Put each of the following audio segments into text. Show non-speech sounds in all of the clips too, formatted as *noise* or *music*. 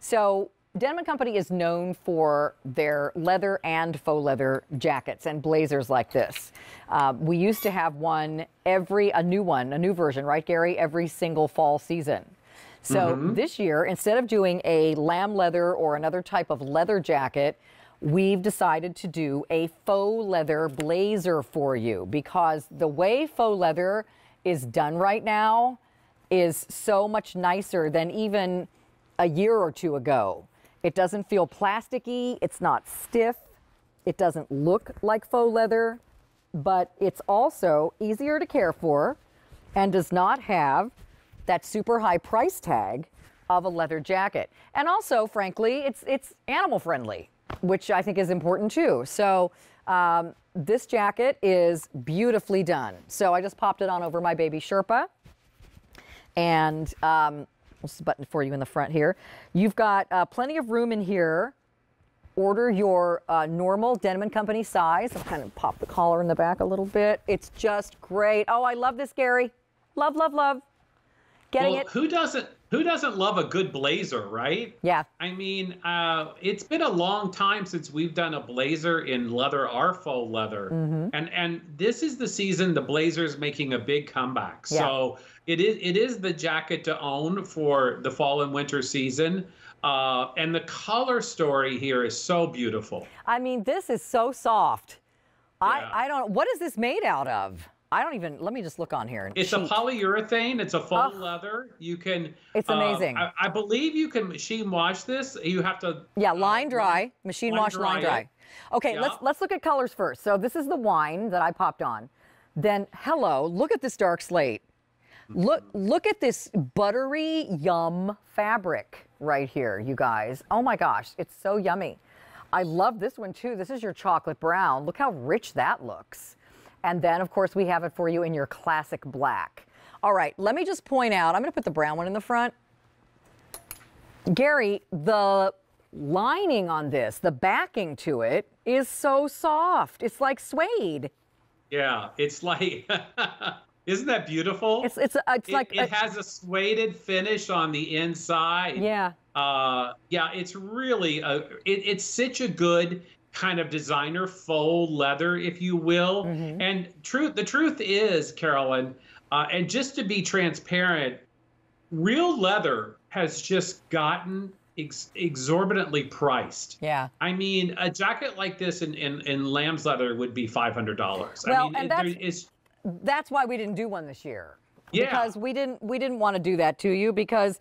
So Denim & Company is known for their leather and faux leather jackets and blazers like this. Uh, we used to have one every, a new one, a new version, right, Gary, every single fall season. So Mhm. this year, instead of doing a lamb leather or another type of leather jacket, we've decided to do a faux leather blazer for you because the way faux leather is done right now is so much nicer than even a year or two ago. It doesn't feel plasticky, it's not stiff, it doesn't look like faux leather, but it's also easier to care for and does not have that super high price tag of a leather jacket. And also, frankly, it's it's animal friendly, which I think is important too. So um, this jacket is beautifully done. So I just popped it on over my baby Sherpa, and um, button for you in the front here. You've got uh, plenty of room in here. Order your uh, normal Denim & Company size. I'll kind of pop the collar in the back a little bit. It's just great. Oh, I love this, Gary. Love, love, love. Getting well, it. who doesn't who doesn't love a good blazer, right? Yeah. I mean, uh, it's been a long time since we've done a blazer in leather or faux leather, Mhm. and and this is the season the blazer's making a big comeback. Yeah. So it is it is the jacket to own for the fall and winter season, uh, and the color story here is so beautiful. I mean, this is so soft. Yeah. I, I don't, what is this made out of? I don't even, let me just look on here. It's a polyurethane. It's a faux Oh. leather. You can. It's uh, amazing. I, I believe you can machine wash this. You have to. Yeah, uh, line dry, machine line wash, line dry dry. it. Okay, Yeah. let's let's look at colors first. So this is the wine that I popped on. Then hello, look at this dark slate. Look look at this buttery yum fabric right here, you guys. Oh my gosh, it's so yummy. I love this one too. This is your chocolate brown. Look how rich that looks. And then of course we have it for you in your classic black. All right, let me just point out, I'm going to put the brown one in the front. Gary, the lining on this, the backing to it is so soft. It's like suede. Yeah, it's like. *laughs* Isn't that beautiful? It's it's it's it, like it has a suede finish on the inside. yeah. Uh, yeah, it's really a. It, it's such a good kind of designer faux leather, if you will. Mhm. And truth, the truth is, Carolyn, uh, and just to be transparent, real leather has just gotten ex- exorbitantly priced. Yeah. I mean, a jacket like this in, in, in lamb's leather would be five hundred dollars. Well, I mean, and that's- That's why we didn't do one this year. Yeah. Because we didn't we didn't want to do that to you because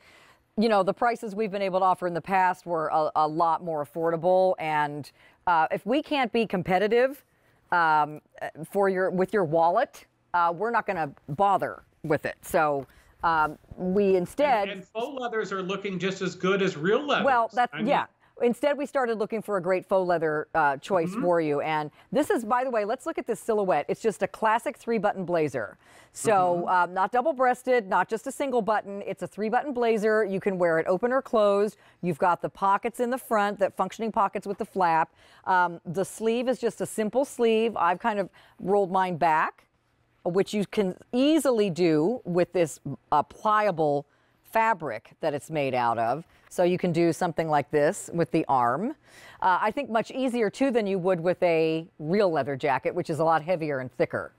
you know the prices we've been able to offer in the past were a, a lot more affordable and uh, if we can't be competitive um, uh, for your with your wallet, uh, we're not going to bother with it. So um, we instead and, and faux leathers are looking just as good as real leathers. Well, that's I mean, yeah. Instead, we started looking for a great faux leather uh, choice Mm-hmm. for you. And this is, by the way, let's look at this silhouette. It's just a classic three button blazer. So, Mm-hmm. um, not double breasted, not just a single button. It's a three button blazer. You can wear it open or closed. You've got the pockets in the front, that functioning pockets with the flap. Um, the sleeve is just a simple sleeve. I've kind of rolled mine back, which you can easily do with this uh, pliable fabric that it's made out of. So you can do something like this with the arm. Uh, I think much easier too than you would with a real leather jacket, which is a lot heavier and thicker.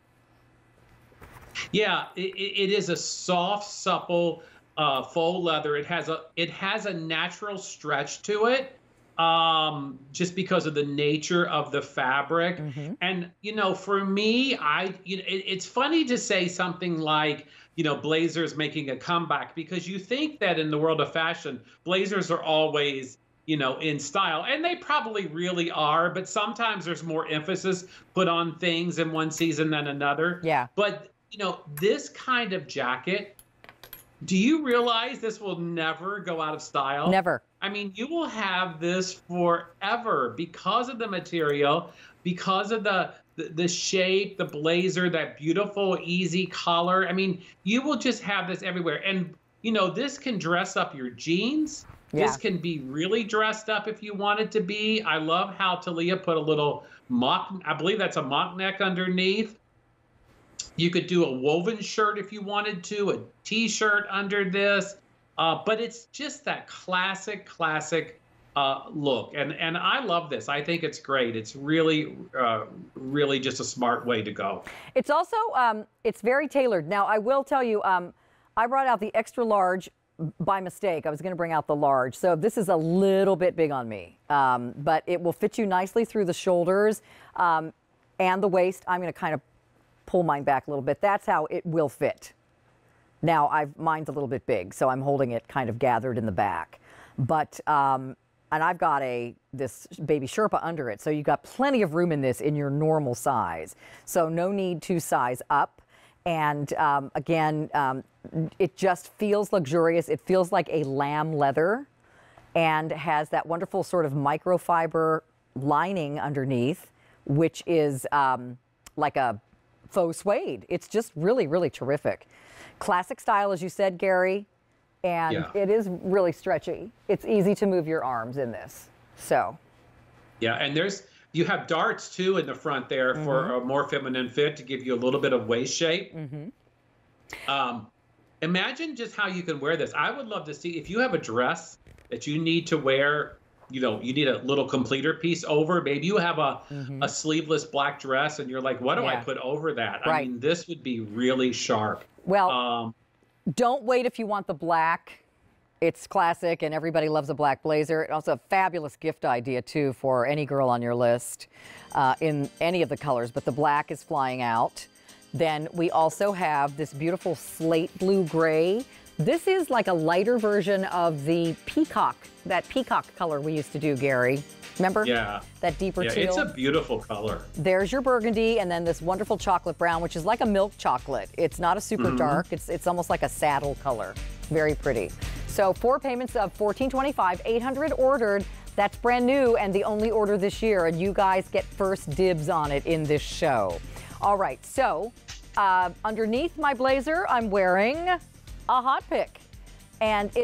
Yeah, it, it is a soft, supple uh, faux leather. It has a it has a natural stretch to it, um, just because of the nature of the fabric. And you know, for me, I you know, it, it's funny to say something like you know blazers making a comeback because you think that in the world of fashion, blazers are always you know, in style. And they probably really are, but sometimes there's more emphasis put on things in one season than another. Yeah. But, you know, this kind of jacket, do you realize this will never go out of style? Never. I mean, you will have this forever because of the material, because of the the, the shape, the blazer, that beautiful, easy collar. I mean, you will just have this everywhere. And you know, this can dress up your jeans. Yeah. This can be really dressed up if you want it to be. I love how Talia put a little mock, I believe that's a mock neck underneath. You could do a woven shirt if you wanted to, a t-shirt under this. Uh, but it's just that classic, classic uh, look, and and I love this. I think it's great. It's really, uh, really just a smart way to go. It's also um, it's very tailored. Now I will tell you, um, I brought out the extra large by mistake. I was going to bring out the large, so this is a little bit big on me, um, but it will fit you nicely through the shoulders um, and the waist. I'm going to kind of pull mine back a little bit. That's how it will fit. Now I've mine's a little bit big, so I'm holding it kind of gathered in the back, but um, and I've got a this baby Sherpa under it. So you've got plenty of room in this in your normal size. So no need to size up. And um, again, um, it just feels luxurious. It feels like a lamb leather and has that wonderful sort of microfiber lining underneath, which is um, like a faux suede. It's just really, really terrific. Classic style, as you said, Gary and yeah. it is really stretchy. It's easy to move your arms in this. So, yeah, and there's you have darts too in the front there mm-hmm. for a more feminine fit to give you a little bit of waist shape. Mm-hmm. Um, imagine just how you can wear this. I would love to see if you have a dress that you need to wear. You know, you need a little completer piece over. Maybe you have a mm-hmm. a sleeveless black dress, and you're like, "What do yeah. I put over that?" Right. I mean, this would be really sharp. Well, um, don't wait if you want the black. It's classic, and everybody loves a black blazer. It's also, a fabulous gift idea, too, for any girl on your list uh, in any of the colors, but the black is flying out. Then we also have this beautiful slate blue gray. This is like a lighter version of the peacock, that peacock color we used to do, Gary. Remember? Yeah. That deeper yeah, teal. It's a beautiful color. There's your burgundy, and then this wonderful chocolate brown, which is like a milk chocolate. It's not a super mm-hmm. dark. It's it's almost like a saddle color. Very pretty. So four payments of 1425, 800 ordered. That's brand new and the only order this year, and you guys get first dibs on it in this show. All right, so uh, underneath my blazer, I'm wearing a hot pick, and it